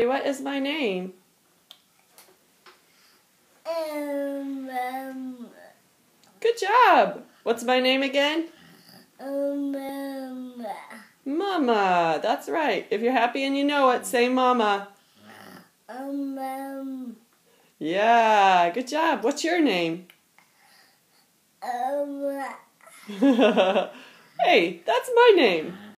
What is my name? Um, um, Good job. What's my name again? um, um, Mama. That's right. If you're happy and you know it, say Mama. um, um, Yeah, good job. What's your name? um, hey, that's my name.